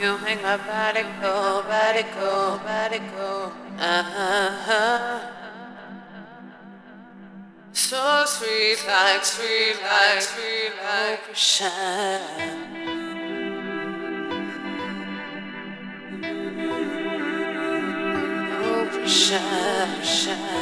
You make my body go, body go, body go. Uh-huh. So sweet, like sweet, like sweet, like ocean. Ocean, ocean.